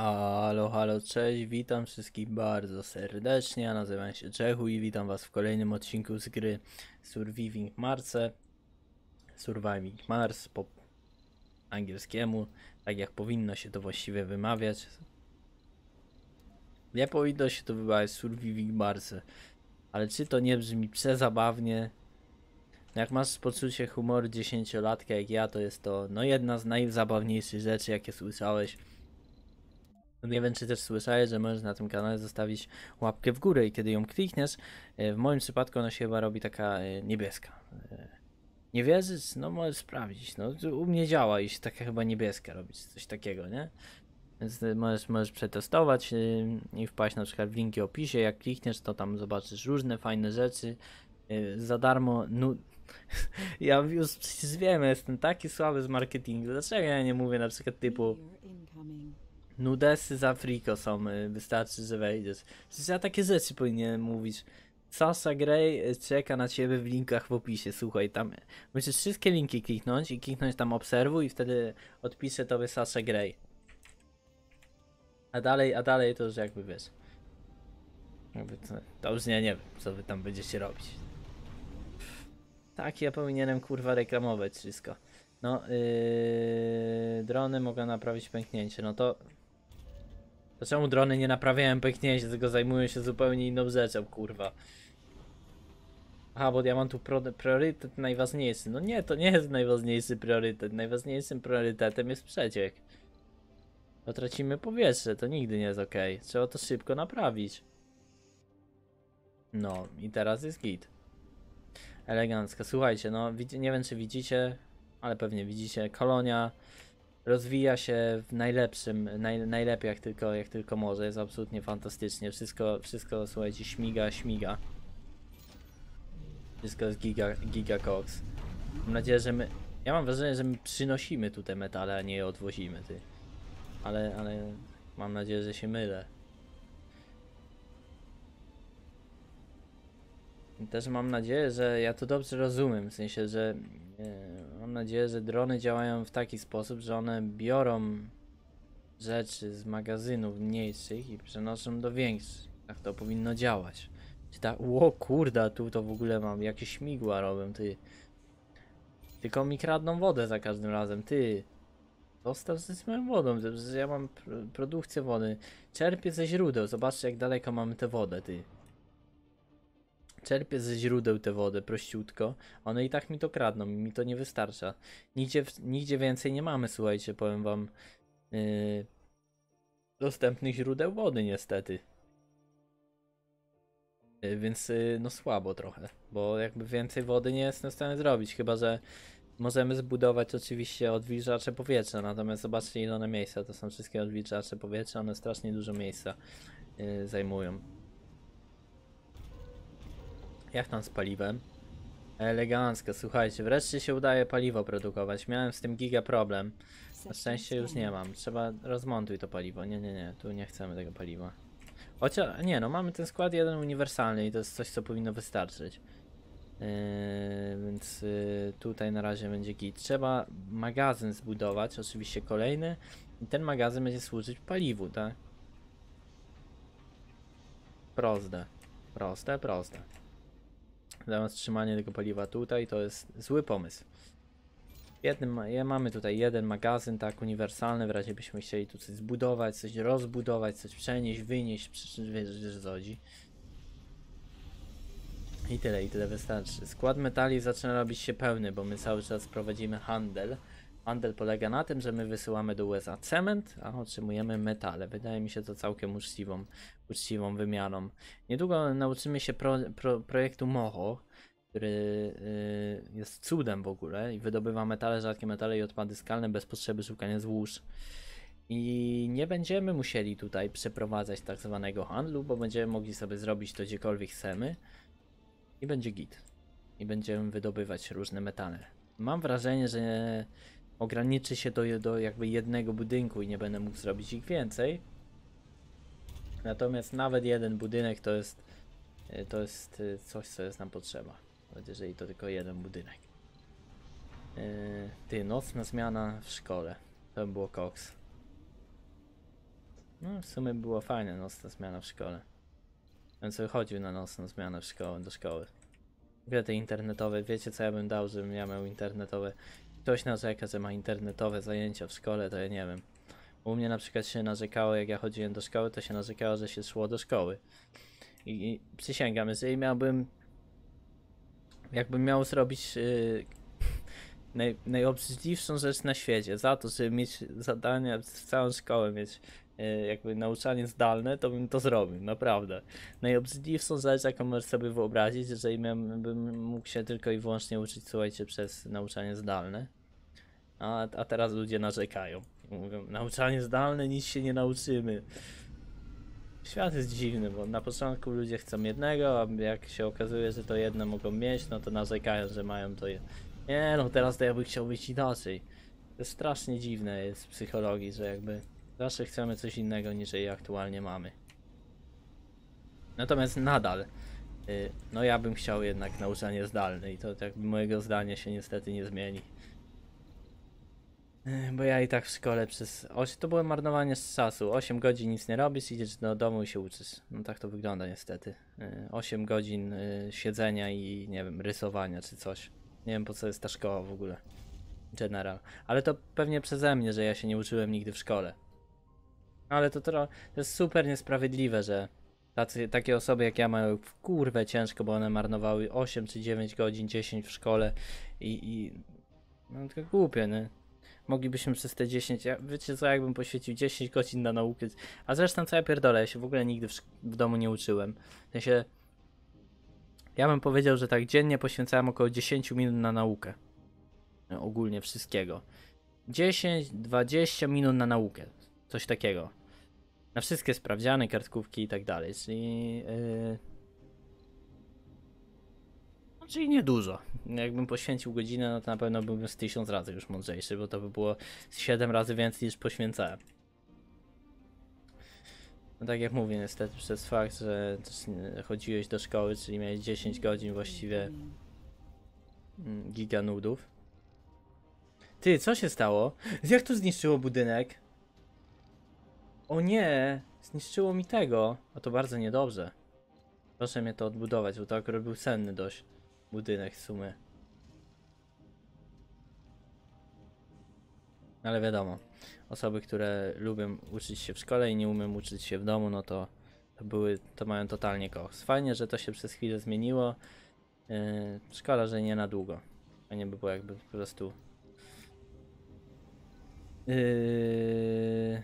Halo, halo, cześć, witam wszystkich bardzo serdecznie, ja nazywam się Czechu i witam was w kolejnym odcinku z gry Surviving Marse. Surviving Mars po angielskiemu, tak jak powinno się to właściwie wymawiać. Nie powinno się to wymawiać Surviving Marse, ale czy to nie brzmi przezabawnie? Jak masz poczucie humoru dziesięciolatka jak ja, to jest to no jedna z najzabawniejszych rzeczy jakie słyszałeś. Nie wiem, czy też słyszałeś, że możesz na tym kanale zostawić łapkę w górę i kiedy ją klikniesz, e, w moim przypadku ona się chyba robi taka e, niebieska. E, Nie wierzysz? No możesz sprawdzić. No, u mnie działa i się taka chyba niebieska robić, coś takiego, nie? Więc możesz, możesz przetestować i wpaść na przykład w linki opisie. Jak klikniesz, to tam zobaczysz różne fajne rzeczy. Za darmo, no, ja już przecież wiem, jestem taki słaby z marketingu. Dlaczego ja nie mówię na przykład typu. Nudesy z Afriko są, y, wystarczy, że wejdziesz. Przecież ja takie rzeczy powinienem mówić. Sasha Grey y, czeka na ciebie w linkach w opisie, słuchaj, tam musisz wszystkie linki kliknąć i kliknąć tam obserwuj i wtedy odpiszę tobie Sasha Grey. A dalej, a dalej to już jakby wiesz. Jakby to, to już nie, nie wiem, co wy tam będziecie robić. Tak, ja powinienem kurwa reklamować wszystko. No, yy, drony mogą naprawić pęknięcie. No to. To czemu drony nie naprawiają pęknięcia, tylko zajmują się zupełnie inną rzeczą, kurwa? Aha, bo ja mam tu priorytet najważniejszy. No nie, to nie jest najważniejszy priorytet. Najważniejszym priorytetem jest przeciek. Bo tracimy powietrze, to nigdy nie jest ok. Trzeba to szybko naprawić. No, i teraz jest git. Elegancko. Słuchajcie, no nie wiem czy widzicie, ale pewnie widzicie, kolonia rozwija się w najlepszym, naj, najlepiej jak tylko, jak tylko może, jest absolutnie fantastycznie, wszystko, wszystko słuchajcie, śmiga, śmiga. Wszystko jest giga, giga cox. Mam nadzieję, że my, ja mam wrażenie, że my przynosimy tutaj metale, a nie je odwozimy, ty. Ale, ale mam nadzieję, że się mylę. Też mam nadzieję, że ja to dobrze rozumiem, w sensie, że e, mam nadzieję, że drony działają w taki sposób, że one biorą rzeczy z magazynów mniejszych i przenoszą do większych. Tak to powinno działać. Czy tak, ło kurda, tu to w ogóle mam jakieś śmigła robią, ty. Tylko mi kradną wodę za każdym razem, ty. Zostaw z moją wodą, ja mam pr produkcję wody. Czerpię ze źródeł, zobaczcie jak daleko mamy tę wodę, ty. Czerpię ze źródeł tę wodę prościutko. One i tak mi to kradną, mi to nie wystarcza. Nigdzie, nigdzie więcej nie mamy, słuchajcie, powiem wam. Yy, dostępnych źródeł wody, niestety. Yy, więc yy, no słabo trochę, bo jakby więcej wody nie jestem w stanie zrobić, chyba że możemy zbudować oczywiście odwilżacze powietrza, natomiast zobaczcie ile one miejsca, to są wszystkie odwilżacze powietrza, one strasznie dużo miejsca yy, zajmują. Jak tam z paliwem? Elegancko, słuchajcie, wreszcie się udaje paliwo produkować. Miałem z tym giga problem. Na szczęście już nie mam. Trzeba rozmontuj to paliwo. Nie, nie, nie, tu nie chcemy tego paliwa. Chociaż, nie no, mamy ten skład jeden uniwersalny i to jest coś, co powinno wystarczyć. Yy, więc yy, tutaj na razie będzie git. Trzeba magazyn zbudować, oczywiście kolejny. I ten magazyn będzie służyć paliwu, tak? Proste. Proste, proste. Zamiast trzymanie tego paliwa tutaj, to jest zły pomysł. Jednym, mamy tutaj jeden magazyn, tak, uniwersalny, w razie byśmy chcieli tu coś zbudować, coś rozbudować, coś przenieść, wynieść, przy- wiesz, chodzi. I tyle, i tyle wystarczy. Skład metali zaczyna robić się pełny, bo my cały czas prowadzimy handel. Handel polega na tym, że my wysyłamy do USA cement, a otrzymujemy metale. Wydaje mi się to całkiem uczciwą, uczciwą wymianą. Niedługo nauczymy się pro, pro, projektu Moho, który y, jest cudem w ogóle i wydobywa metale, rzadkie metale i odpady skalne bez potrzeby szukania złóż. I nie będziemy musieli tutaj przeprowadzać tak zwanego handlu, bo będziemy mogli sobie zrobić to gdziekolwiek chcemy i będzie git. I będziemy wydobywać różne metale. Mam wrażenie, że ograniczy się to do jakby jednego budynku i nie będę mógł zrobić ich więcej. Natomiast nawet jeden budynek to jest y, to jest y, coś, co jest nam potrzeba. Nawet jeżeli to tylko jeden budynek. Yy, ty, nocna zmiana w szkole. To by było koks. No, w sumie było fajne nocna zmiana w szkole. Więc chodził na nocną zmianę w szkołę, do szkoły. Wie te internetowe, wiecie co ja bym dał, żebym ja miał internetowe. Ktoś narzeka, że ma internetowe zajęcia w szkole, to ja nie wiem. U mnie na przykład się narzekało, jak ja chodziłem do szkoły, to się narzekało, że się szło do szkoły. I, i przysięgam, jeżeli miałbym. Jakbym miał zrobić yy, naj, najobrzydliwszą rzecz na świecie, za to, żeby mieć zadania całą szkołę, mieć jakby nauczanie zdalne, to bym to zrobił, naprawdę. Najobrzydliwszą rzecz, jaką możesz sobie wyobrazić, jeżeli bym mógł się tylko i wyłącznie uczyć, słuchajcie, przez nauczanie zdalne. A, a teraz ludzie narzekają. Mówią, nauczanie zdalne, nic się nie nauczymy. Świat jest dziwny, bo na początku ludzie chcą jednego, a jak się okazuje, że to jedno mogą mieć, no to narzekają, że mają to je... Nie no, teraz to ja bym chciał być inaczej. To strasznie dziwne jest w psychologii, że jakby zawsze chcemy coś innego niż jej aktualnie mamy. Natomiast nadal, y, no ja bym chciał jednak nauczanie zdalne i to jakby mojego zdania się niestety nie zmieni. Ech, Bo ja i tak w szkole przez. oś- To było marnowanie z czasu. 8 godzin nic nie robisz, idziesz do domu i się uczysz. No tak to wygląda niestety. 8 godzin y, siedzenia i nie wiem, rysowania czy coś. Nie wiem po co jest ta szkoła w ogóle. General. Ale to pewnie przeze mnie, że ja się nie uczyłem nigdy w szkole. Ale to, to jest super niesprawiedliwe, że tacy, takie osoby jak ja mają w kurwę ciężko, bo one marnowały 8 czy 9 godzin, 10 w szkole i. i... No to głupie, nie? moglibyśmy przez te 10, ja, wiecie co, jakbym poświęcił 10 godzin na naukę, a zresztą co ja pierdolę, ja się w ogóle nigdy w, w domu nie uczyłem. W sensie, ja bym powiedział, że tak dziennie poświęcałem około 10 minut na naukę. No, ogólnie wszystkiego. 10-20 minut na naukę. Coś takiego. Na wszystkie sprawdziany, kartkówki i tak dalej. Czyli. Yy... no, Czyli niedużo. Jakbym poświęcił godzinę, no to na pewno byłbym z tysiąc razy już mądrzejszy, bo to by było z 7 razy więcej niż poświęcałem. No tak jak mówię, niestety przez fakt, że chodziłeś do szkoły, czyli miałeś 10 godzin właściwie mm, giga nudów. Ty, co się stało? Jak to zniszczyło budynek? O nie, zniszczyło mi tego. A to bardzo niedobrze. Proszę mnie to odbudować, bo to akurat był cenny dość budynek w sumie. Ale wiadomo, osoby, które lubią uczyć się w szkole i nie umieją uczyć się w domu, no to, to były, to mają totalnie koks. Fajnie, że to się przez chwilę zmieniło. Yy, szkoda, że nie na długo. Fajnie by było jakby po prostu Yy,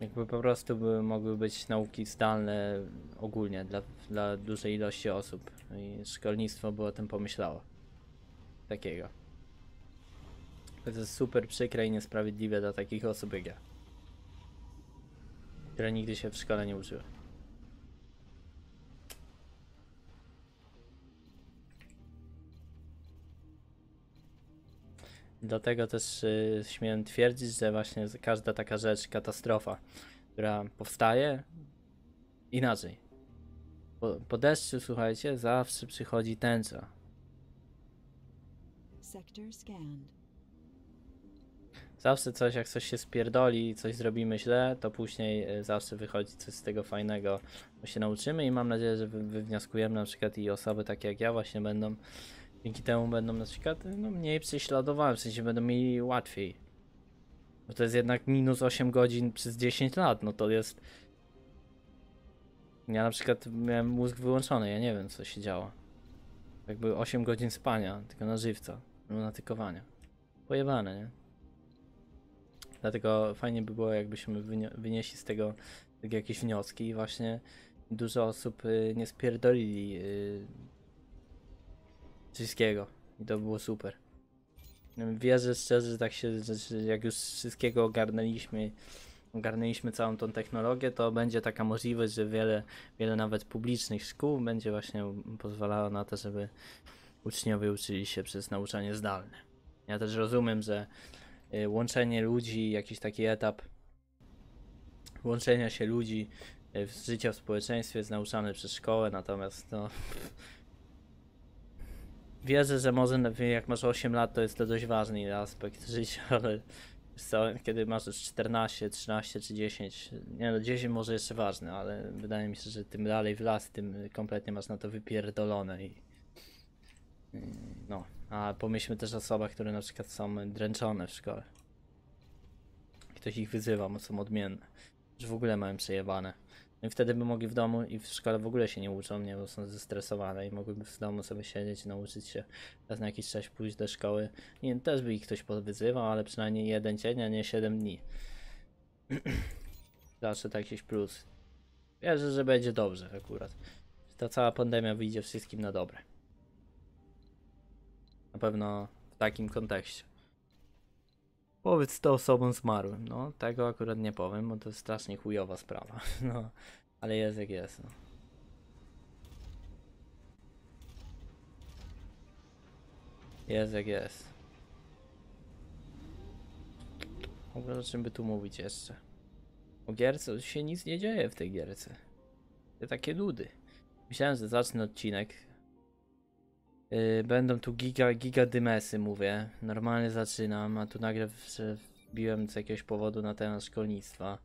jakby po prostu by mogły być nauki zdalne ogólnie dla, dla dużej ilości osób. I szkolnictwo by o tym pomyślało. Takiego. To jest super przykre i niesprawiedliwe dla takich osób jak ja. Które nigdy się w szkole nie uczyły. Dlatego też y, śmiem twierdzić, że właśnie każda taka rzecz, katastrofa, która powstaje, inaczej. Po, po deszczu, słuchajcie, zawsze przychodzi tęcza. Zawsze coś, jak coś się spierdoli, coś zrobimy źle, to później y, zawsze wychodzi coś z tego fajnego, bo się nauczymy i mam nadzieję, że wy, wywnioskujemy na przykład i osoby takie jak ja właśnie będą, dzięki temu będą na przykład no, mniej prześladowane, w sensie będą mieli łatwiej. Bo to jest jednak minus 8 godzin przez 10 lat, no to jest... Ja na przykład miałem mózg wyłączony, ja nie wiem co się działo. Jakby 8 godzin spania, tylko na żywca, lunatykowania. Pojebane, nie? Dlatego fajnie by było, jakbyśmy wynieśli z tego jakieś wnioski i właśnie dużo osób y, nie spierdolili y, wszystkiego. I to było super. Wierzę szczerze, że tak się, że jak już wszystkiego ogarnęliśmy, ogarnęliśmy całą tą technologię, to będzie taka możliwość, że wiele, wiele nawet publicznych szkół będzie właśnie pozwalało na to, żeby uczniowie uczyli się przez nauczanie zdalne. Ja też rozumiem, że y, łączenie ludzi, jakiś taki etap łączenia się ludzi y, w życia w społeczeństwie jest nauczany przez szkołę, natomiast no wierzę, że może jak masz 8 lat to jest to dość ważny aspekt życia, ale kiedy masz już 14, 13 czy 10, nie no 10 może jeszcze ważne, ale wydaje mi się, że tym dalej w las, tym kompletnie masz na to wypierdolone i no, a pomyślmy też o osobach, które na przykład są dręczone w szkole. Ktoś ich wyzywa, bo są odmienne. Że w ogóle mają przejebane. I wtedy by mogli w domu i w szkole w ogóle się nie uczą, nie, bo są zestresowane i mogłyby w domu sobie siedzieć, nauczyć się raz na jakiś czas pójść do szkoły. Nie, też by ich ktoś podwyzywał, ale przynajmniej jeden dzień, a nie 7 dni. Zawsze to jakiś plus. Wierzę, że będzie dobrze akurat. Ta cała pandemia wyjdzie wszystkim na dobre. Na pewno w takim kontekście. Powiedz to osobom zmarłym. No, tego akurat nie powiem, bo to jest strasznie chujowa sprawa. No, ale jak jest. No. Jest jak jest. Ogóle o czym by tu mówić jeszcze? O gierce się nic nie dzieje w tej gierce. To takie nudy. Myślałem, że zacznę odcinek. Yy, będą tu giga, giga dymesy, mówię. Normalnie zaczynam, a tu nagle wbiłem z jakiegoś powodu na temat szkolnictwa.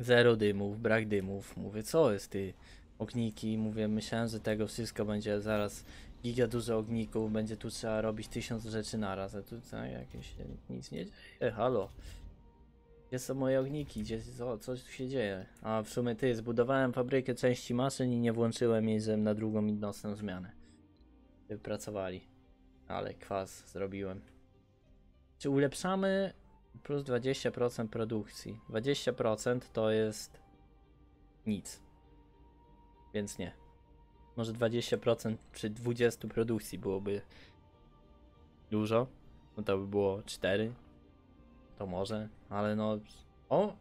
Zero dymów, brak dymów. Mówię, co jest ty? Ogniki, mówię, myślałem, że tego wszystko będzie zaraz giga dużo ogników, będzie tu trzeba robić tysiąc rzeczy naraz, a tu co, jakieś nic nie dzieje, halo. Gdzie są moje ogniki? Gdzie, co, coś tu się dzieje? A w sumie ty, zbudowałem fabrykę części maszyn i nie włączyłem jej, na drugą i zmianę. Wypracowali. Ale kwas zrobiłem. Czy ulepszamy plus 20% produkcji? 20% to jest nic. Więc nie. Może 20% przy 20 produkcji byłoby dużo. No to by było 4. To może, ale no. O!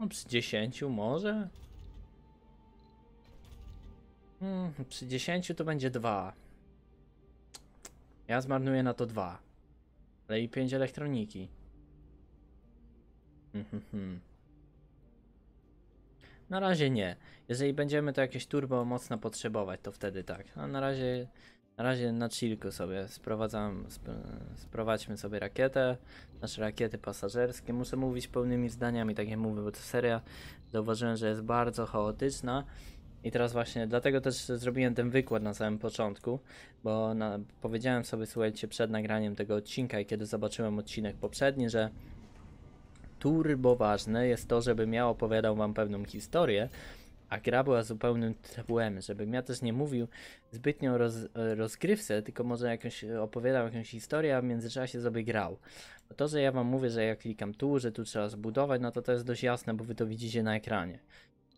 No przy 10 może? Hmm, przy 10 to będzie 2. Ja zmarnuję na to 2. Ale i 5 elektroniki. Mhm. Na razie nie. Jeżeli będziemy to jakieś turbo mocno potrzebować, to wtedy tak. A na razie, na razie na chillku sobie sprowadzam, sp sprowadźmy sobie rakietę, nasze rakiety pasażerskie. Muszę mówić pełnymi zdaniami, tak jak mówię, bo to seria zauważyłem, że jest bardzo chaotyczna. I teraz właśnie dlatego też zrobiłem ten wykład na samym początku, bo na, powiedziałem sobie, słuchajcie, przed nagraniem tego odcinka i kiedy zobaczyłem odcinek poprzedni, że turbo ważne jest to, żebym ja opowiadał wam pewną historię, a gra była zupełnym tłem, żebym ja też nie mówił zbytnio roz, rozgrywce, tylko może jakąś opowiadał jakąś historię, a w międzyczasie sobie grał. Bo to, że ja wam mówię, że ja klikam tu, że tu trzeba zbudować, no to to jest dość jasne, bo wy to widzicie na ekranie.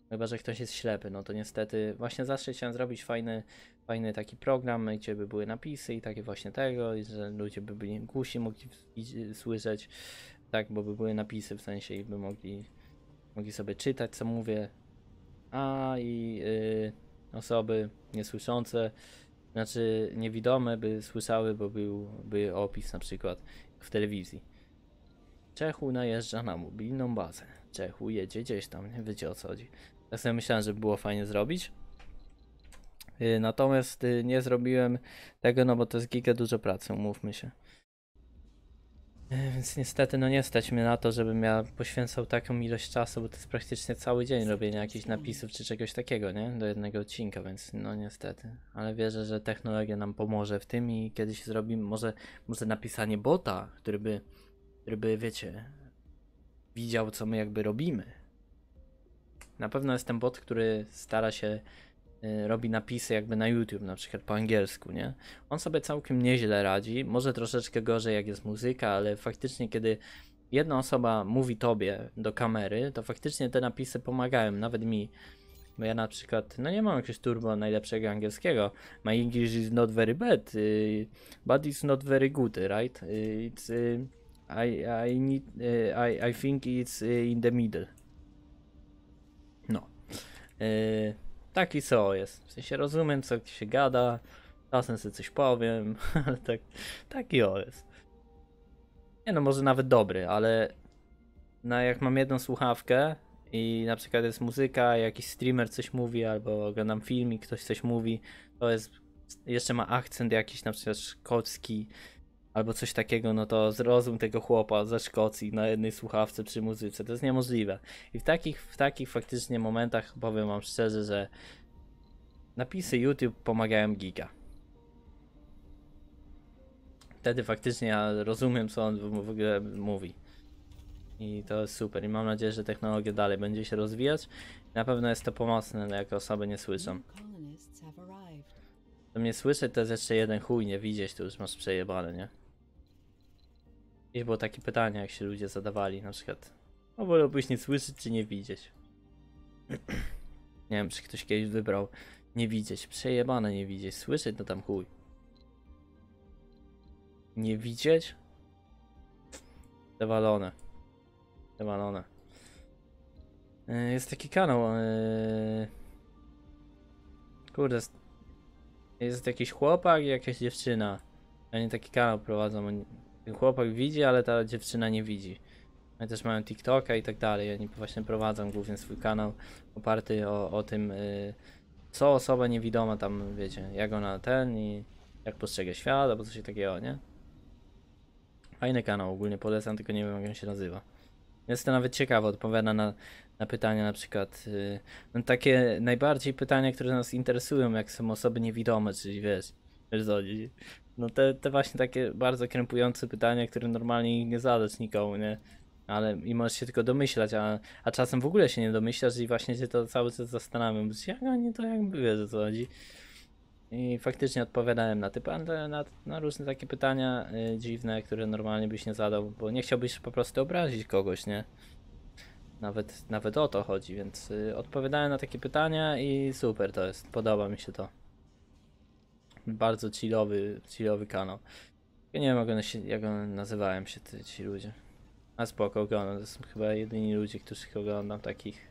Chyba, że ktoś jest ślepy, no to niestety właśnie zawsze chciałem zrobić fajny, fajny taki program, gdzie by były napisy i takie właśnie tego, i że ludzie by byli głusi, mogli słyszeć, tak, bo by były napisy w sensie i by mogli, mogli sobie czytać, co mówię. A i y, osoby niesłyszące, znaczy niewidome by słyszały, bo byłby opis na przykład w telewizji. Czechu najeżdża na mobilną bazę. Czechu jedzie gdzieś tam, nie wiecie o co chodzi. Tak sobie myślałem, że by było fajnie zrobić. Y, Natomiast y, nie zrobiłem tego, no bo to jest giga dużo pracy, umówmy się. Y, Więc niestety, no nie stać mnie na to, żebym ja poświęcał taką ilość czasu, bo to jest praktycznie cały dzień robienia jakichś napisów czy czegoś takiego, nie? Do jednego odcinka, więc no niestety. Ale wierzę, że technologia nam pomoże w tym i kiedyś zrobimy, może, może napisanie bota, który by, który by, wiecie, widział, co my jakby robimy. Na pewno jest ten bot, który stara się, robi napisy jakby na YouTube, na przykład po angielsku, nie? On sobie całkiem nieźle radzi, może troszeczkę gorzej jak jest muzyka, ale faktycznie kiedy jedna osoba mówi tobie do kamery, to faktycznie te napisy pomagają, nawet mi. Bo ja na przykład, no nie mam jakiegoś turbo najlepszego angielskiego. My English is not very bad, y, but it's not very good, right? Y, It's, y, I, I need, y, I, I think it's y, in the middle. No. Y, taki co jest. W sensie rozumiem, co się gada. Czasem sobie coś powiem, ale tak, taki o jest. Nie no, może nawet dobry, ale na jak mam jedną słuchawkę i na przykład jest muzyka, jakiś streamer coś mówi, albo oglądam filmik, ktoś coś mówi, to jest, jeszcze ma akcent jakiś na przykład szkocki, albo coś takiego, no to zrozum tego chłopa ze Szkocji na jednej słuchawce przy muzyce. To jest niemożliwe. I w takich, w takich faktycznie momentach powiem wam szczerze, że napisy YouTube pomagają giga. Wtedy faktycznie ja rozumiem, co on w ogóle mówi. I to jest super. I mam nadzieję, że technologia dalej będzie się rozwijać. Na pewno jest to pomocne, no, jak osoby nie słyszą. To mnie słyszeć to jest jeszcze jeden chuj, nie widzieć, to już masz przejebane, nie? I było takie pytanie, jak się ludzie zadawali, na przykład No wolałbyś nie słyszeć, czy nie widzieć? nie wiem, czy ktoś kiedyś wybrał nie widzieć, przejebane nie widzieć, słyszeć to tam chuj. Nie widzieć? Zawalone. Zawalone. E, Jest taki kanał, e, kurde, jest jakiś chłopak i jakaś dziewczyna. Oni taki kanał prowadzą. Ten chłopak widzi, ale ta dziewczyna nie widzi. Oni też mają TikToka i tak dalej. Oni właśnie prowadzą głównie swój kanał oparty o, o tym, y, co osoba niewidoma tam, wiecie, jak ona ten i jak postrzega świat, albo coś takiego, nie? Fajny kanał, ogólnie polecam, tylko nie wiem jak on się nazywa. Jest to nawet ciekawe, odpowiada na, na pytania na przykład, y, no takie najbardziej pytania, które nas interesują, jak są osoby niewidome, czyli wiesz, wiesz. No te, te właśnie takie bardzo krępujące pytania, które normalnie nie zadać nikomu, nie? Ale i możesz się tylko domyślać, a, a czasem w ogóle się nie domyślasz i właśnie się to cały czas zastanawiam, jak oni to jakby wiesz o co chodzi. I faktycznie odpowiadałem na, typ, na, na różne takie pytania y, dziwne, które normalnie byś nie zadał, bo nie chciałbyś po prostu obrazić kogoś, nie? Nawet, nawet o to chodzi, więc y, odpowiadałem na takie pytania i super to jest, podoba mi się to. Bardzo chillowy, chillowy kanał. Ja nie wiem jak się, jak nazywałem się ty, ci ludzie. A spoko oglądam, to są chyba jedyni ludzie, których oglądam takich.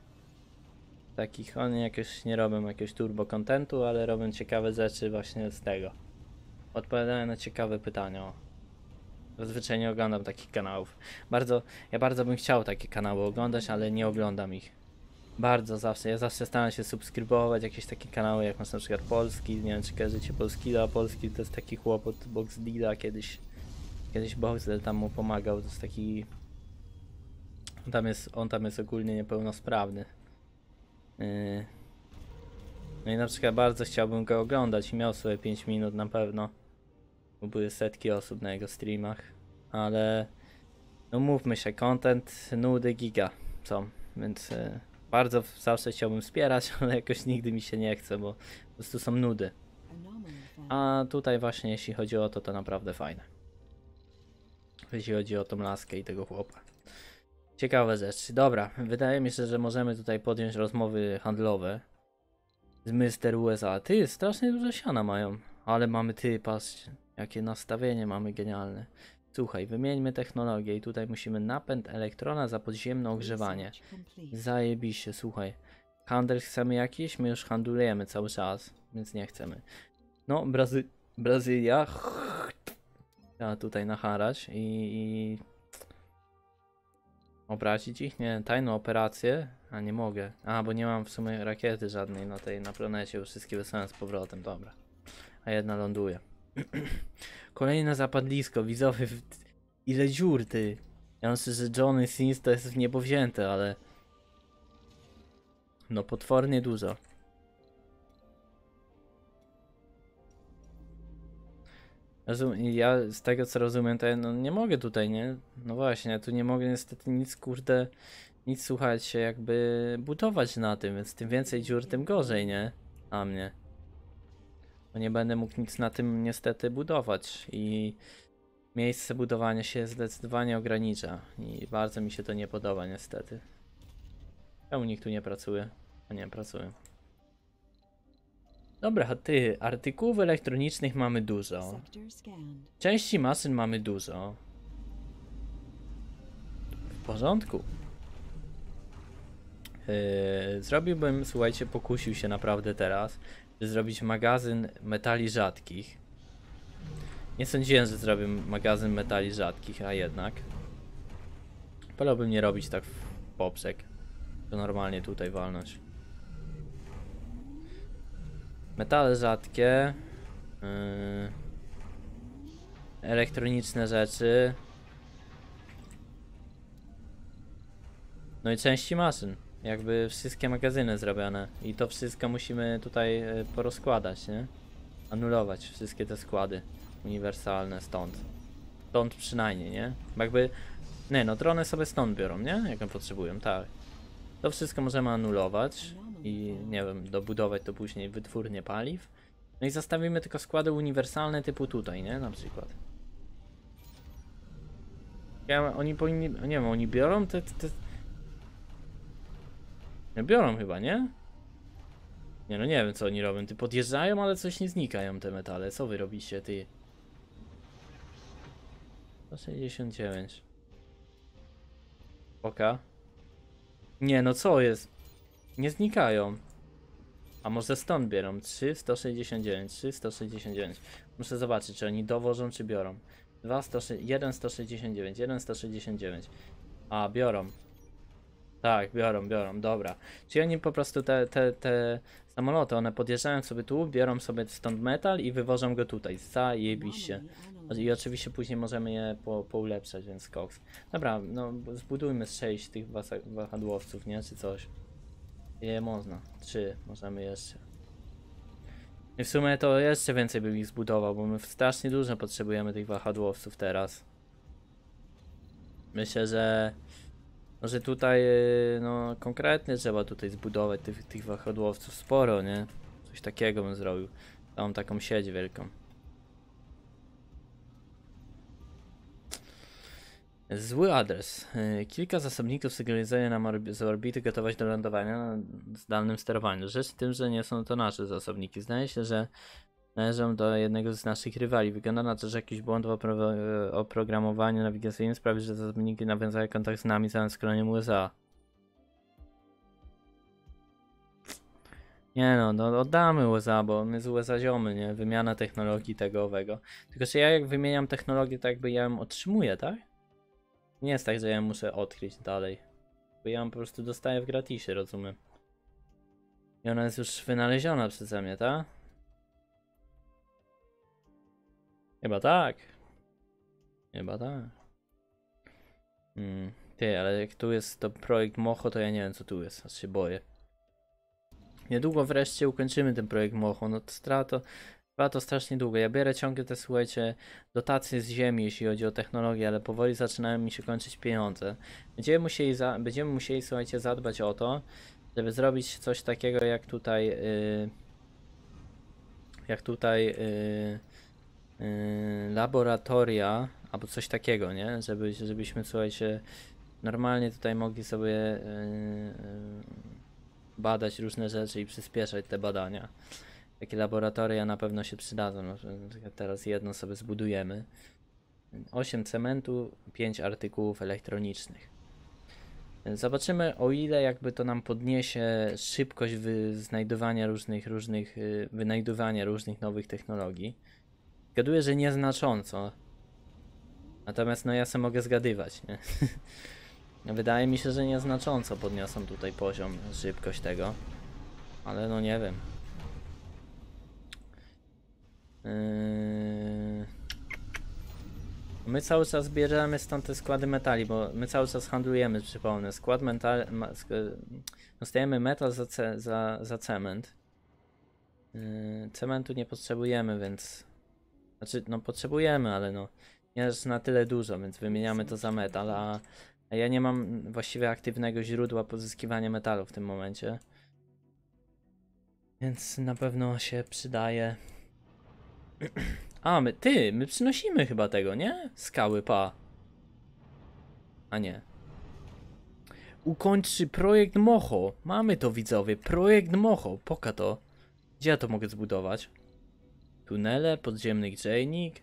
Takich, oni jakoś nie robią jakiegoś turbo contentu, ale robią ciekawe rzeczy właśnie z tego. Odpowiadają na ciekawe pytania. Zazwyczaj nie oglądam takich kanałów. Bardzo, ja bardzo bym chciał takie kanały oglądać, ale nie oglądam ich. Bardzo zawsze, ja zawsze staram się subskrybować jakieś takie kanały, jak masz na przykład Polski, nie wiem czy kojarzycie Polskida, Polski to jest taki chłop od Boxdila kiedyś, kiedyś Boxdel tam mu pomagał, to jest taki, on tam jest, on tam jest ogólnie niepełnosprawny. Yy. No i na przykład bardzo chciałbym go oglądać i miał swoje 5 minut na pewno, bo były setki osób na jego streamach, ale no mówmy się, content, nudy giga są, więc yy, bardzo zawsze chciałbym wspierać, ale jakoś nigdy mi się nie chce, bo po prostu są nudy. A tutaj właśnie jeśli chodzi o to, to naprawdę fajne. Jeśli chodzi o tą laskę i tego chłopa. Ciekawe rzeczy. Dobra, wydaje mi się, że możemy tutaj podjąć rozmowy handlowe z Mr. USA. Ty, strasznie dużo siana mają. Ale mamy ty, patrz, jakie nastawienie mamy genialne. Słuchaj, wymieńmy technologię i tutaj musimy napęd elektrona za podziemne ogrzewanie. Zajebiście, słuchaj. Handel chcemy jakiś? My już handlujemy cały czas, więc nie chcemy. No, Brazy Brazylia. Trzeba tutaj nacharać i, i... Obrazić ich? Nie, tajną operację? A nie mogę. A, bo nie mam w sumie rakiety żadnej na tej, na planecie, już wszystkie wysłałem z powrotem, dobra. A jedna ląduje. Kolejne zapadlisko, widzowie. Ile dziur, ty. Ja myślę, że Johnny Sins to jest w niebo wzięte, ale... No potwornie dużo. Ja z tego co rozumiem, to ja no, nie mogę tutaj, nie? No właśnie, tu nie mogę niestety nic, kurde, nic słuchać się jakby budować na tym, więc tym więcej dziur, tym gorzej, nie? A mnie. Bo nie będę mógł nic na tym niestety budować i miejsce budowania się zdecydowanie ogranicza i bardzo mi się to nie podoba niestety. Czemu nikt tu nie pracuje? A nie, pracują. Dobra, ty, artykułów elektronicznych mamy dużo. Części maszyn mamy dużo. W porządku. Yy, zrobiłbym, słuchajcie, pokusił się naprawdę teraz, zrobić magazyn metali rzadkich. Nie sądziłem, że zrobię magazyn metali rzadkich, a jednak. Wolałbym nie robić tak w poprzek, to normalnie tutaj walnąć. Metale rzadkie. Yy, elektroniczne rzeczy. No i części maszyn. Jakby wszystkie magazyny zrobione. I to wszystko musimy tutaj e, porozkładać, nie? Anulować wszystkie te składy uniwersalne stąd. Stąd przynajmniej, nie? Jakby... Nie no, drony sobie stąd biorą, nie? Jak ją potrzebują, tak. To wszystko możemy anulować i nie wiem, dobudować to później wytwórnie paliw. No i zostawimy tylko składy uniwersalne typu tutaj, nie? Na przykład. Ja, oni powinni, nie wiem, oni biorą te, te, biorą chyba, nie? Nie no, nie wiem co oni robią, ty podjeżdżają, ale coś nie znikają te metale, co wy robicie, ty? 169 Oka. Nie no, co jest? Nie znikają. A może stąd biorą? 3, 169, 3, 169. Muszę zobaczyć, czy oni dowożą, czy biorą. 2, 1, 169, 1, 169. A, biorą. Tak, biorą, biorą, dobra. Czyli oni po prostu te, te, te samoloty, one podjeżdżają sobie tu, biorą sobie stąd metal i wywożą go tutaj. Zajebiście. I oczywiście później możemy je po, poulepszać, więc koks. Dobra, no zbudujmy z 6 tych wahadłowców, nie? Czy coś. Ile można? Trzy możemy jeszcze. I w sumie to jeszcze więcej bym ich zbudował, bo my strasznie dużo potrzebujemy tych wahadłowców teraz. Myślę, że że tutaj yy, no konkretnie trzeba tutaj zbudować tych, tych wahadłowców sporo, nie? Coś takiego bym zrobił. Tam taką sieć wielką. Zły adres. Yy, Kilka zasobników sygnalizuje nam orbi- z orbity gotowość do lądowania na zdalnym sterowaniu. Rzecz w tym, że nie są to nasze zasobniki. Zdaje się, że należą do jednego z naszych rywali. Wygląda na to, że jakiś błąd w e, oprogramowaniu nawigacyjnym sprawi, że zasobniki nawiązały kontakt z nami zamiast z kolonią USA. Nie no, no oddamy USA, bo my z USA ziomy, nie? Wymiana technologii tego owego. Tylko, że ja jak wymieniam technologię, to jakby ja ją otrzymuję, tak? Nie jest tak, że ja muszę odkryć dalej. Bo ja ją po prostu dostaję w gratisie, rozumiem. I ona jest już wynaleziona przeze mnie, tak? Chyba tak. Chyba tak. Hmm. Ty, ale jak tu jest to projekt Mocho, to ja nie wiem co tu jest, aż się boję. Niedługo wreszcie ukończymy ten projekt Mocho, no to trwa to, strasznie długo. Ja biorę ciągle te, słuchajcie, dotacje z ziemi, jeśli chodzi o technologię, ale powoli zaczynają mi się kończyć pieniądze. Będziemy musieli, za, będziemy musieli słuchajcie, zadbać o to, żeby zrobić coś takiego jak tutaj, yy, jak tutaj, yy, laboratoria, albo coś takiego, nie? Żeby, żebyśmy, słuchajcie, normalnie tutaj mogli sobie yy, yy, badać różne rzeczy i przyspieszać te badania. Takie laboratoria na pewno się przydadzą. No, że teraz jedno sobie zbudujemy. 8 cementu, 5 artykułów elektronicznych. Zobaczymy o ile jakby to nam podniesie szybkość znajdowania różnych, różnych, y, wynajdywania różnych nowych technologii. Zgaduję, że nieznacząco. Natomiast no ja sobie mogę zgadywać, nie? Wydaje mi się, że nieznacząco podniosą tutaj poziom, szybkość tego. Ale no nie wiem. Yy... My cały czas bierzemy stąd te składy metali, bo my cały czas handlujemy, przypomnę. Skład metal, sk- dostajemy metal za, ce, za, za cement. Yy, cementu nie potrzebujemy, więc... Znaczy, no potrzebujemy, ale no nie jest na tyle dużo, więc wymieniamy to za metal, a a ja nie mam właściwie aktywnego źródła pozyskiwania metalu w tym momencie. Więc na pewno się przydaje. A, my, ty, my przynosimy chyba tego, nie? Skały, pa. A nie. Ukończy projekt Mocho. Mamy to, widzowie. Projekt Mocho. Poka to. Gdzie ja to mogę zbudować? Tunele, podziemny grzejnik.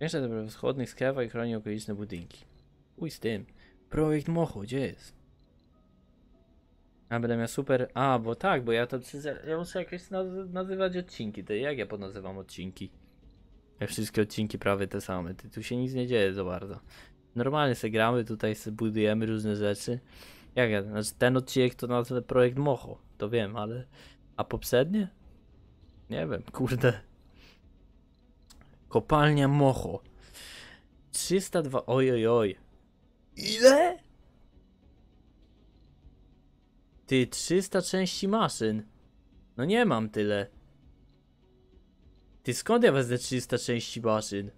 Mieszka we wschodnich skrawach i chroni okoliczne budynki. Uj z tym. Projekt Mocho, gdzie jest? A będę miał super. A, bo tak, bo ja to. Ja muszę jakoś naz- nazywać odcinki. To jak ja ponazywam odcinki? Jak wszystkie odcinki prawie te same. Tu się nic nie dzieje za bardzo. Normalnie sobie gramy, tutaj sobie budujemy różne rzeczy. Jak ja, znaczy ten odcinek to nazwę projekt Mocho, to wiem, ale. A poprzednie? Nie wiem, kurde. Kopalnia Mocho. 302, oj, oj. Ile? Ty, 300 części maszyn. No nie mam tyle. Ty, skąd ja wezmę 300 części maszyn?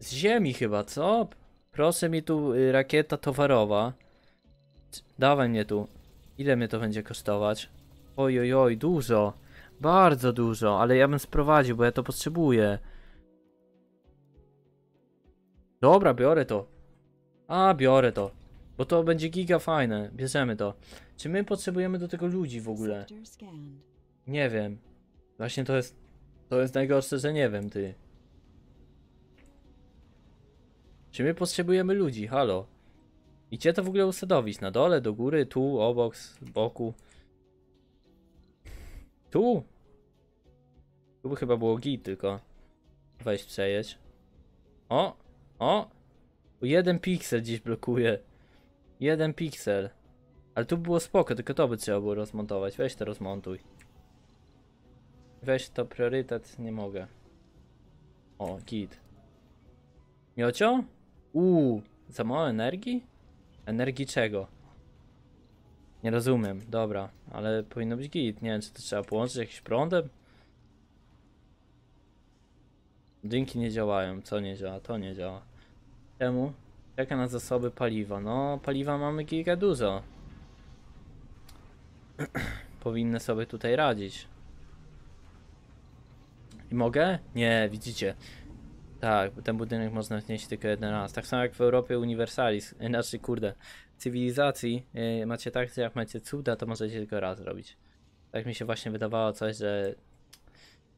Z ziemi chyba, co? Proszę mi tu y, rakieta towarowa. Dawaj mnie tu. Ile mnie to będzie kosztować? Oj, oj, oj, dużo. Bardzo dużo, ale ja bym sprowadził, bo ja to potrzebuję. Dobra, biorę to. A, biorę to. Bo to będzie giga fajne. Bierzemy to. Czy my potrzebujemy do tego ludzi w ogóle? Nie wiem. Właśnie to jest. To jest najgorsze, że nie wiem, ty. Czy my potrzebujemy ludzi? Halo. I gdzie to w ogóle usadowić? Na dole, do góry, tu, obok, z boku. Tu? Tu by chyba było git tylko. Weź przejedź. O! O! Jeden piksel gdzieś blokuje. Jeden piksel. Ale tu było spoko, tylko to by trzeba było rozmontować. Weź to rozmontuj. Weź to priorytet, nie mogę. O, git. Miocio? Uuu, za mało energii? Energii czego? Nie rozumiem, dobra, ale powinno być git. Nie wiem, czy to trzeba połączyć jakimś prądem? Dynki nie działają, co nie działa? To nie działa. Czemu? Czeka na zasoby paliwa. No, paliwa mamy giga dużo. Powinny sobie tutaj radzić. I mogę? Nie, widzicie. Tak, ten budynek można wnieść tylko jeden raz. Tak samo jak w Europie Universalis. Inaczej, kurde, cywilizacji yy, macie tak, że jak macie cuda, to możecie tylko raz robić. Tak mi się właśnie wydawało coś, że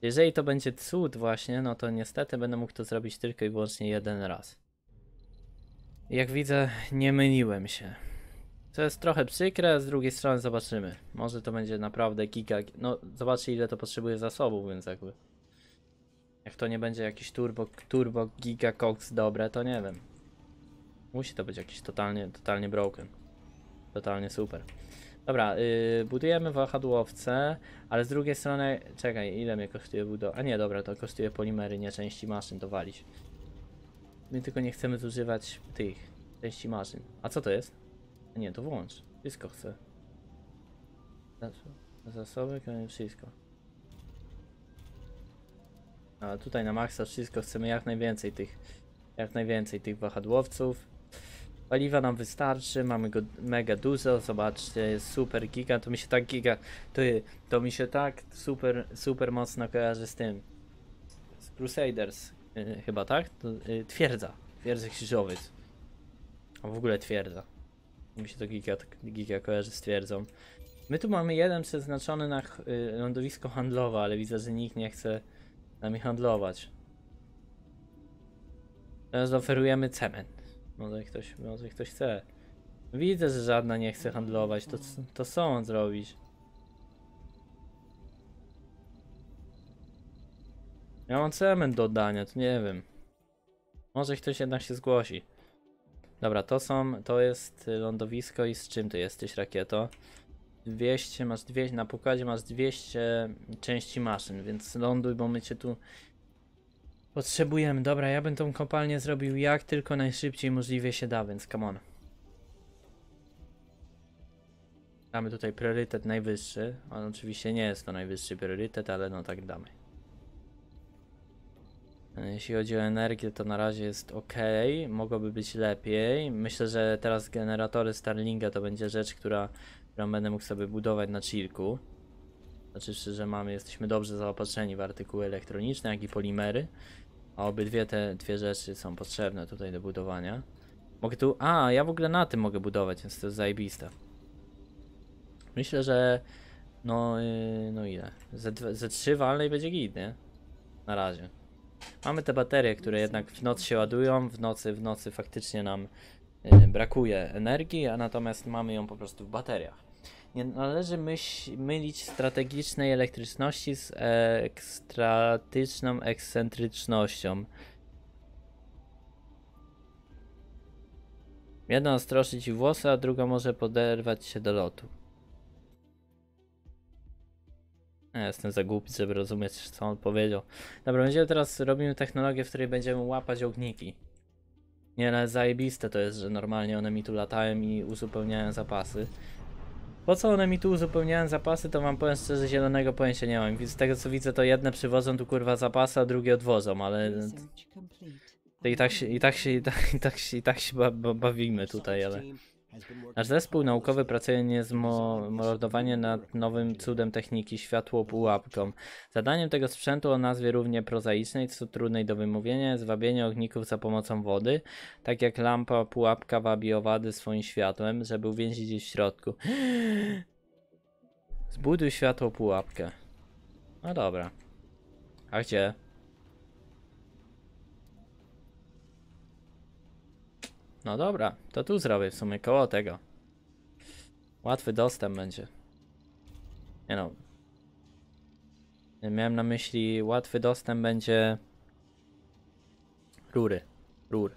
jeżeli to będzie cud właśnie, no to niestety będę mógł to zrobić tylko i wyłącznie jeden raz. Jak widzę, nie myliłem się. To jest trochę przykre, z drugiej strony zobaczymy. Może to będzie naprawdę giga... No, zobaczcie ile to potrzebuje zasobów, więc jakby... Jak to nie będzie jakiś turbo, turbo giga cox dobre, to nie wiem. Musi to być jakiś totalnie, totalnie broken. Totalnie super. Dobra, yy, budujemy wahadłowce, ale z drugiej strony, czekaj, ile mnie kosztuje budowa? A nie, dobra, to kosztuje polimery, nie części maszyn, to walić. My tylko nie chcemy zużywać tych części maszyn. A co to jest? A nie, to włącz. Wszystko chcę. Zas- Zasoby, wszystko. A tutaj na maksa wszystko chcemy jak najwięcej tych, jak najwięcej tych wahadłowców. Paliwa nam wystarczy, mamy go mega dużo, zobaczcie, jest super giga, to mi się tak giga, to, to mi się tak super, super mocno kojarzy z tym, z Crusaders, yy, chyba tak? To, yy, twierdza, twierdza krzyżowiec, a w ogóle twierdza, mi się to giga, giga kojarzy z twierdzą. My tu mamy jeden przeznaczony na ch- y, lądowisko handlowe, ale widzę, że nikt nie chce nami handlować. Teraz oferujemy cement. Może ktoś, może ktoś chce. Widzę, że żadna nie chce handlować. To, to co on zrobić? Ja mam cement do oddania, to nie wiem. Może ktoś jednak się zgłosi. Dobra, to są, to jest y, lądowisko i z czym ty jesteś rakieto? 200, masz 200, na pokładzie masz 200 części maszyn, więc ląduj, bo my cię tu potrzebujemy. Dobra, ja bym tą kopalnię zrobił jak tylko najszybciej możliwie się da, więc come on. Damy tutaj priorytet najwyższy. On oczywiście nie jest to najwyższy priorytet, ale no tak damy. E, Jeśli chodzi o energię, to na razie jest ok. Mogłoby być lepiej. Myślę, że teraz generatory Starlinga to będzie rzecz, która, którą będę mógł sobie budować na chillku. Znaczy, że mamy, jesteśmy dobrze zaopatrzeni w artykuły elektroniczne, jak i polimery. A obydwie te dwie rzeczy są potrzebne tutaj do budowania. Mogę tu. A, ja w ogóle na tym mogę budować, więc to jest zajebiste. Myślę, że. No, yy, no ile? Ze, ze trzy walne i będzie git, nie? Na razie. Mamy te baterie, które jednak w nocy się ładują, w nocy, w nocy faktycznie nam y, brakuje energii, a natomiast mamy ją po prostu w bateriach. Nie należy mylić strategicznej elektryczności z ekstratyczną ekscentrycznością. Jedna ostroszy ci włosy, a druga może poderwać się do lotu. Ja jestem za głupi, żeby rozumieć, co on powiedział. Dobra, będziemy teraz robimy technologię, w której będziemy łapać ogniki. Nie, ale zajebiste to jest, że normalnie one mi tu latają i uzupełniają zapasy. Po co one mi tu uzupełniają zapasy, to wam powiem szczerze, zielonego pojęcia nie mam. Z tego co widzę, to jedne przywożą tu kurwa zapasy, a drugie odwożą, ale to i tak się, i tak się, i tak, i tak się, i tak się ba, ba, bawimy tutaj, ale... Nasz zespół naukowy pracuje niezmordowanie nad nowym cudem techniki światło pułapką. Zadaniem tego sprzętu o nazwie równie prozaicznej, co trudnej do wymówienia, jest wabienie ogników za pomocą wody, tak jak lampa pułapka wabi owady swoim światłem, żeby uwięzić je w środku. Zbuduj światło pułapkę. No dobra. A gdzie? No dobra, to tu zrobię w sumie koło tego. Łatwy dostęp będzie. Nie no. Miałem na myśli łatwy dostęp będzie rury, rur,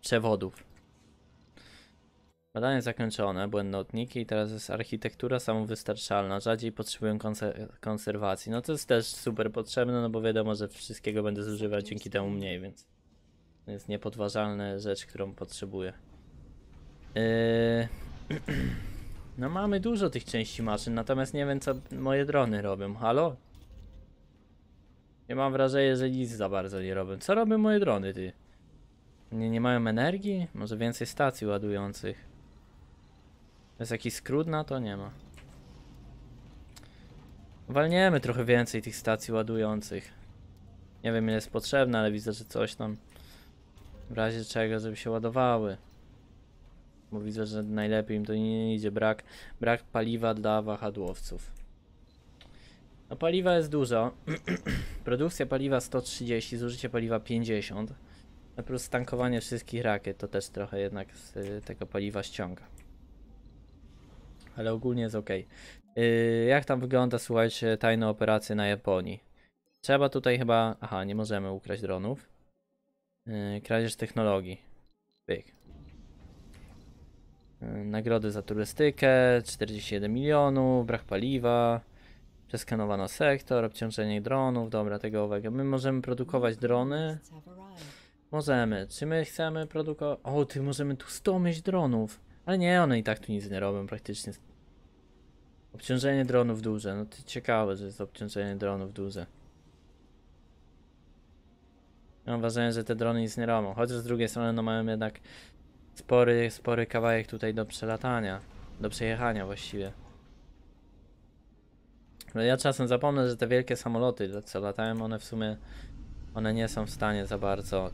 przewodów. Badanie zakończone, błędnotniki i teraz jest architektura samowystarczalna, rzadziej potrzebują konser- konserwacji. No to jest też super potrzebne, no bo wiadomo, że wszystkiego będę zużywać dzięki temu mniej, więc to jest niepodważalna rzecz, którą potrzebuję. Yy... No mamy dużo tych części maszyn, natomiast nie wiem co moje drony robią. Halo? Nie mam wrażenia, że nic za bardzo nie robią. Co robią moje drony, ty? Nie, nie mają energii? Może więcej stacji ładujących? Jest jakiś skrót na to? Nie ma. Walniemy trochę więcej tych stacji ładujących. Nie wiem ile jest potrzebne, ale widzę, że coś tam w razie czego, żeby się ładowały. Bo widzę, że najlepiej im to nie idzie. Brak, brak paliwa dla wahadłowców. No paliwa jest dużo. Produkcja paliwa 130, zużycie paliwa 50. No plus tankowanie wszystkich rakiet to też trochę jednak z y, tego paliwa ściąga. Ale ogólnie jest ok. Jak tam wygląda, słuchajcie, tajne operacje na Japonii? Trzeba tutaj chyba... Aha, nie możemy ukraść dronów. Yy, kradzież technologii. Pyk. Yy, nagrody za turystykę, 47 milionów, brak paliwa, przeskanowano sektor, obciążenie dronów, dobra, tego uwaga. My możemy produkować drony. Możemy. Czy my chcemy produkować... O, ty, możemy tu 100 mieć dronów. Ale nie, one i tak tu nic nie robią praktycznie. Obciążenie dronów duże. No to ciekawe, że jest obciążenie dronów duże. Mam wrażenie, że te drony nic nie robią. Chociaż z drugiej strony, no mają jednak spory, spory kawałek tutaj do przelatania. Do przejechania właściwie. No ja czasem zapomnę, że te wielkie samoloty, co latają, one w sumie one nie są w stanie za bardzo.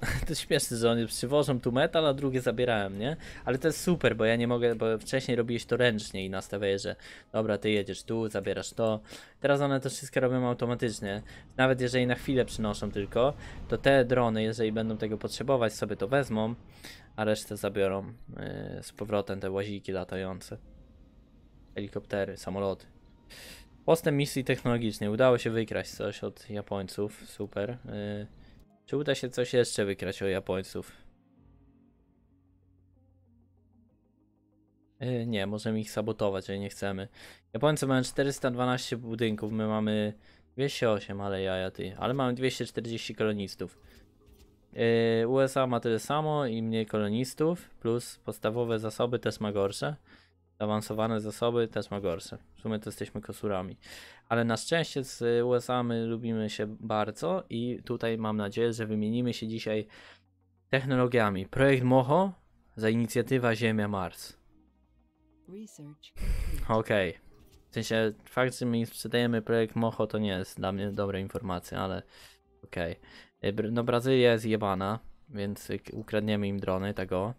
to śmieszne, że oni przywożą tu metal, a drugie zabierają, nie? Ale to jest super, bo ja nie mogę, bo wcześniej robiłeś to ręcznie i nastawiałeś, że dobra, ty jedziesz tu, zabierasz to. Teraz one to wszystko robią automatycznie. Nawet jeżeli na chwilę przynoszą tylko, to te drony, jeżeli będą tego potrzebować, sobie to wezmą, a resztę zabiorą yy, z powrotem te łaziki latające. Helikoptery, samoloty. Postęp misji technologicznej. Udało się wykraść coś od Japońców. Super. Yy, czy uda się coś jeszcze wykraść od Japońców? Yy, nie, możemy ich sabotować, ale nie chcemy. Japońcy mają 412 budynków, my mamy 208, ale jaja ty. Ale mamy 240 kolonistów. Yy, USA ma tyle samo i mniej kolonistów, plus podstawowe zasoby też ma gorsze. Zaawansowane zasoby też ma gorsze. W sumie to jesteśmy kosurami. Ale na szczęście z USA my lubimy się bardzo i tutaj mam nadzieję, że wymienimy się dzisiaj technologiami. Projekt Moho za inicjatywa Ziemia-Mars. Okej. W sensie fakt, że my sprzedajemy projekt Moho to nie jest dla mnie dobra informacja, ale okej. Y, Br- No Brazylia jest jebana, więc ukradniemy im drony tego.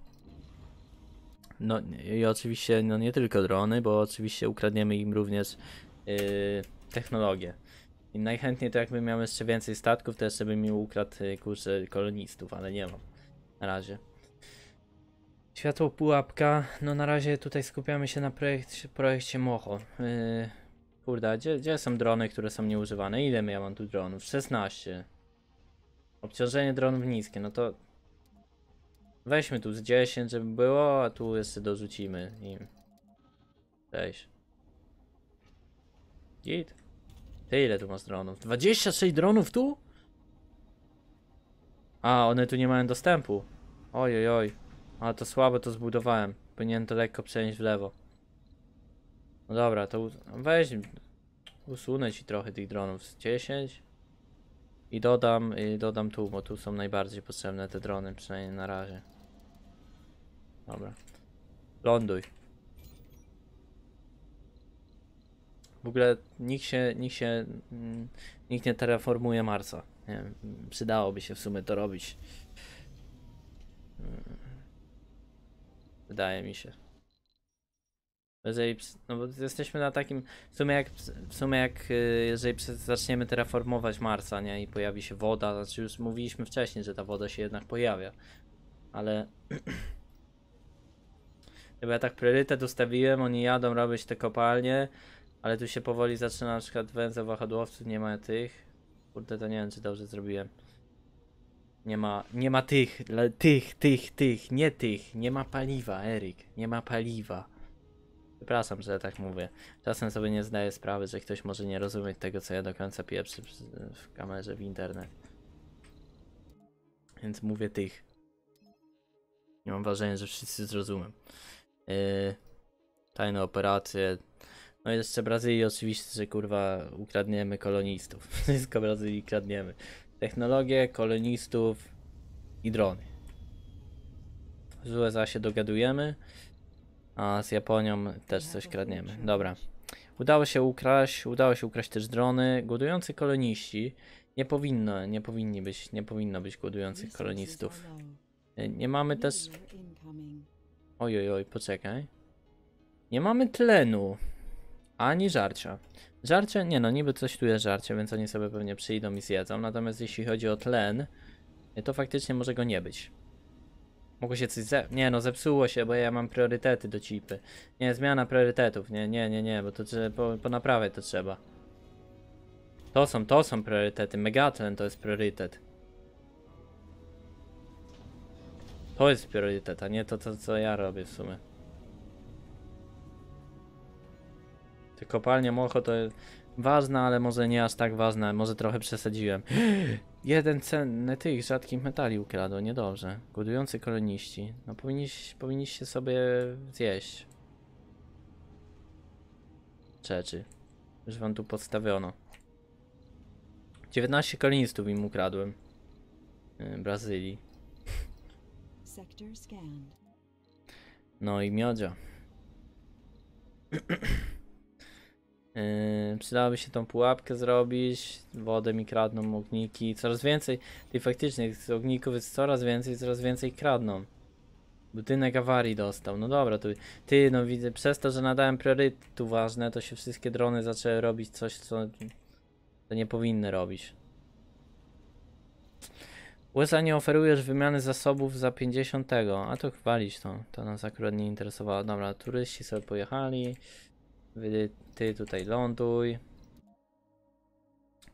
No i oczywiście no nie tylko drony, bo oczywiście ukradniemy im również yy, technologię. I najchętniej to jakbym miał jeszcze więcej statków, to jeszcze bym mi ukradł y, kurczę kolonistów, ale nie mam. Na razie. Światło pułapka. No na razie tutaj skupiamy się na projekt, projekcie Moho. Yy, kurde, gdzie, gdzie są drony, które są nieużywane? Ile ja mam tu dronów? 16. Obciążenie dronów niskie, no to weźmy tu z 10, żeby było, a tu jeszcze dorzucimy im. Cześć. Git. Ty ile tu masz dronów? 26 dronów tu? A, one tu nie mają dostępu. Oj, oj, oj. Ale to słabo to zbudowałem. Powinienem to lekko przenieść w lewo. No dobra, to weź. Usunę ci trochę tych dronów. Z 10. I dodam, i dodam tu, bo tu są najbardziej potrzebne te drony, przynajmniej na razie. Dobra. Ląduj. W ogóle nikt się, nikt się, mm, nikt nie terraformuje Marsa. Nie wiem, przydałoby się w sumie to robić. Mm. Wydaje mi się. Jeżeli, no bo jesteśmy na takim, w sumie jak, w sumie jak y, jeżeli zaczniemy terraformować Marsa, nie, i pojawi się woda, znaczy już mówiliśmy wcześniej, że ta woda się jednak pojawia, ale Chyba ja tak priorytet ustawiłem, oni jadą robić te kopalnie, ale tu się powoli zaczyna na przykład węzeł wahadłowców, nie ma tych. Kurde, to nie wiem, czy dobrze zrobiłem. Nie ma, nie ma tych, tych, tych, tych, nie tych, nie ma paliwa, Eryk, nie ma paliwa. Przepraszam, że tak mówię. Czasem sobie nie zdaję sprawy, że ktoś może nie rozumieć tego, co ja do końca pieprzę przy- w kamerze w internet. Więc mówię tych. Nie mam wrażenia, że wszyscy zrozumiem. Yy, tajne operacje. No i jeszcze Brazylii oczywiście, że kurwa ukradniemy kolonistów. Wszystko Brazylii kradniemy. Technologię, kolonistów i drony. Z USA się dogadujemy, a z Japonią też coś kradniemy. Dobra. Udało się ukraść, udało się ukraść też drony. Głodujący koloniści nie powinno, nie powinni być, nie powinno być głodujących kolonistów. Yy, Nie mamy też. Oj, oj, oj, poczekaj. Nie mamy tlenu. Ani żarcia. Żarcie? Nie no, niby coś tu jest żarcie, więc oni sobie pewnie przyjdą i zjedzą. Natomiast jeśli chodzi o tlen, to faktycznie może go nie być. Mogło się coś ze... Nie no, zepsuło się, bo ja mam priorytety do cipy. Nie, zmiana priorytetów. Nie, nie, nie, nie, bo to trzeba, po, po to trzeba. To są, to są priorytety. Megatlen to jest priorytet. To jest priorytet, a nie to, to co ja robię w sumie. Te kopalnie mocho to jest ważna, ale może nie aż tak ważna, może trochę przesadziłem. Jeden cenny tych rzadkich metali ukradł, niedobrze. Głodujący koloniści. No powinniś, powinniście sobie zjeść. Rzeczy. Już wam tu podstawiono. 19 kolonistów im ukradłem. Yy, Brazylii. No i miodzio. Yy, przydałoby się tą pułapkę zrobić. Wodę mi kradną ogniki. Coraz więcej. Ty faktycznie tych ogników jest coraz więcej, coraz więcej kradną. Budynek awarii dostał. No dobra, ty no widzę, przez to, że nadałem priorytetu ważne, to się wszystkie drony zaczęły robić coś, co, co nie powinny robić. USA nie oferujesz wymiany zasobów za 50 tego, a to chwalić to, to nas akurat nie interesowało. Dobra, turyści sobie pojechali, ty tutaj ląduj.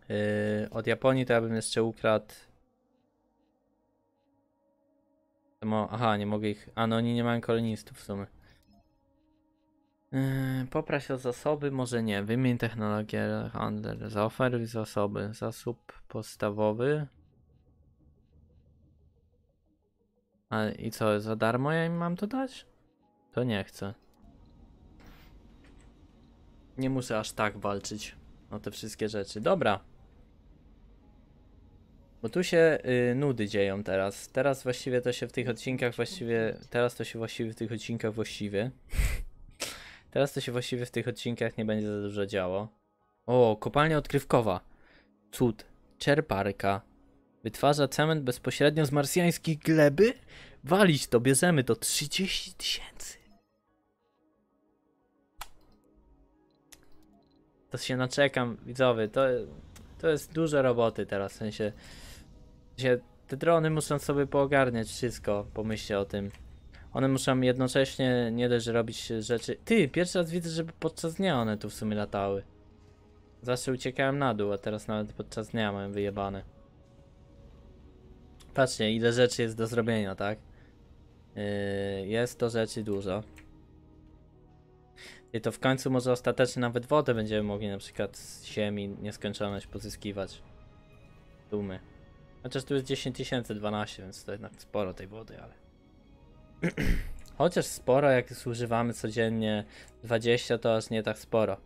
Yy, od Japonii to ja bym jeszcze ukradł. Aha, nie mogę ich. A no oni nie mają kolonistów w sumie. Yy, popraś o zasoby, może nie. Wymień technologię, handel. Zaoferuj zasoby. Zasób podstawowy. A i co, za darmo ja im mam to dać? To nie chcę. Nie muszę aż tak walczyć o te wszystkie rzeczy. Dobra. Bo tu się y, nudy dzieją teraz. Teraz właściwie to się w tych odcinkach właściwie. Teraz to się właściwie w tych odcinkach właściwie. teraz to się właściwie w tych odcinkach nie będzie za dużo działo. O, kopalnia odkrywkowa. Cud. Czerparka. Wytwarza cement bezpośrednio z marsjańskiej gleby? Walić to, bierzemy to. 30 tysięcy. To się naczekam, widzowie. To, to jest dużo roboty teraz. W sensie, te drony muszą sobie poogarniać wszystko. Pomyślcie o tym. One muszą jednocześnie nie dość, robić rzeczy. Ty, pierwszy raz widzę, żeby podczas dnia one tu w sumie latały. Zawsze uciekałem na dół, a teraz nawet podczas dnia mają wyjebane. Patrzcie, ile rzeczy jest do zrobienia, tak? Yy, jest to rzeczy dużo. I to w końcu może ostatecznie nawet wodę będziemy mogli na przykład z ziemi nieskończoność pozyskiwać. Dumy. Chociaż tu jest 10 tysięcy 12, więc to jednak sporo tej wody, ale... Chociaż sporo, jak zużywamy codziennie 20, to aż nie tak sporo.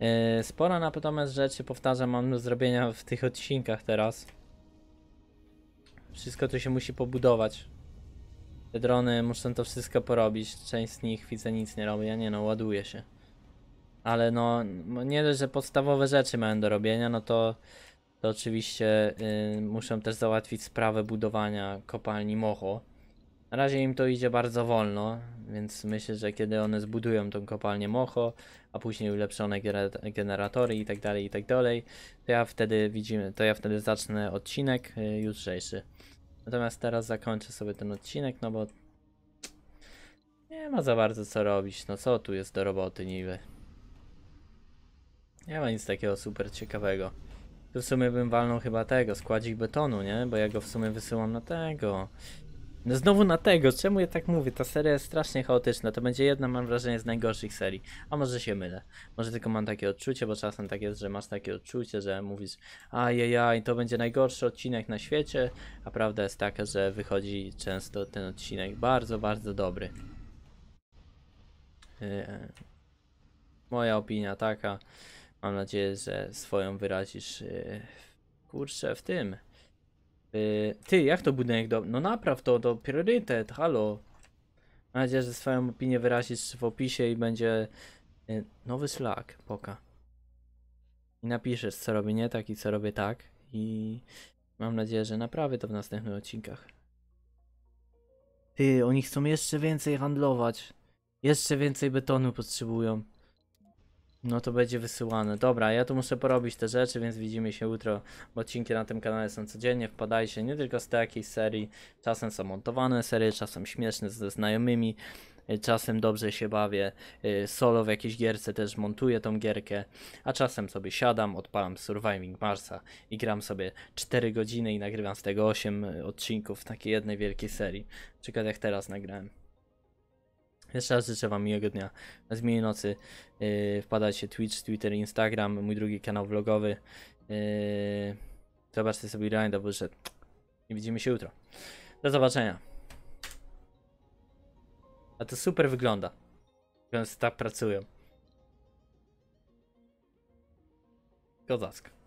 Yy, sporo natomiast rzeczy, powtarzam, mam do zrobienia w tych odcinkach teraz. Wszystko tu się musi pobudować. Te drony muszą to wszystko porobić. Część z nich widzę nic nie robi, ja nie no, ładuje się. Ale no, nie dość, że podstawowe rzeczy mają do robienia, no to, to oczywiście y, muszą też załatwić sprawę budowania kopalni Moho. Na razie im to idzie bardzo wolno, więc myślę, że kiedy one zbudują tą kopalnię Moho, a później ulepszone generatory i tak dalej, i tak dalej, to ja wtedy widzimy, to ja wtedy zacznę odcinek y, jutrzejszy. Natomiast teraz zakończę sobie ten odcinek, no bo nie ma za bardzo co robić. No co tu jest do roboty niby? Nie ma nic takiego super ciekawego. W sumie bym walnął chyba tego, składzik betonu, nie? Bo ja go w sumie wysyłam na tego. No znowu na tego, czemu ja tak mówię? Ta seria jest strasznie chaotyczna. To będzie jedna, mam wrażenie, z najgorszych serii. A może się mylę. Może tylko mam takie odczucie, bo czasem tak jest, że masz takie odczucie, że mówisz ajajaj, to będzie najgorszy odcinek na świecie, a prawda jest taka, że wychodzi często ten odcinek bardzo, bardzo dobry. Yy, moja opinia taka. Mam nadzieję, że swoją wyrazisz yy, kurczę w tym. Yy, ty, jak to budynek do... No napraw to, to priorytet, halo. Mam nadzieję, że swoją opinię wyrazisz w opisie i będzie yy, nowy szlak, poka. I napiszesz, co robię nie tak i co robię tak. I mam nadzieję, że naprawię to w następnych odcinkach. Ty, oni chcą jeszcze więcej handlować. Jeszcze więcej betonu potrzebują. No to będzie wysyłane. Dobra, ja tu muszę porobić te rzeczy, więc widzimy się jutro. Odcinki na tym kanale są codziennie. Wpadajcie nie tylko z takiej serii. Czasem są montowane serie, czasem śmieszne ze znajomymi. y, Czasem dobrze się bawię. y, Solo w jakiejś gierce też montuję tą gierkę. A czasem sobie siadam, odpalam Surviving Marsa i gram sobie 4 godziny i nagrywam z tego 8 odcinków w takiej jednej wielkiej serii. Przykład jak teraz nagrałem. Jeszcze raz życzę Wam miłego dnia. Na zmianie nocy yy, wpadajcie Twitch, Twitter, Instagram, mój drugi kanał vlogowy. Yy, zobaczcie sobie bo wyszedł. I widzimy się jutro. Do zobaczenia. A to super wygląda. Więc tak pracują. Kozacko.